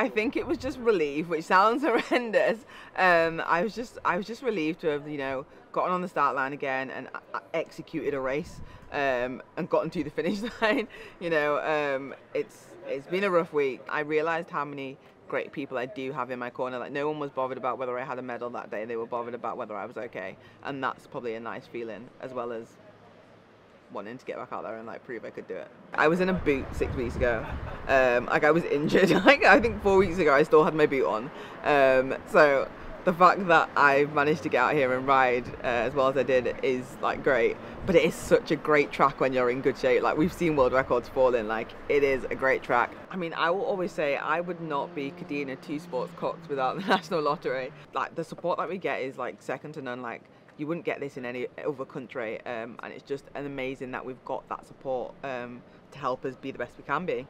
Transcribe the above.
I think it was just relief, which sounds horrendous. Um, I was just I was just relieved to have you know gotten on the start line again and uh, executed a race um, and gotten to the finish line. You know, um, it's it's been a rough week. I realised how many great people I do have in my corner. Like no one was bothered about whether I had a medal that day. They were bothered about whether I was okay, and that's probably a nice feeling as well as wanting to get back out there and like prove I could do it. I was in a boot six weeks ago. Um, like I was injured. like I think four weeks ago I still had my boot on. Um, so the fact that I managed to get out here and ride uh, as well as I did is like great. But it is such a great track when you're in good shape. Like we've seen world records falling. Like it is a great track. I mean, I will always say I would not be Kadeena Two Sports Cox without the National Lottery. Like the support that we get is like second to none. Like you wouldn't get this in any other country, um, and it's just amazing that we've got that support um, to help us be the best we can be.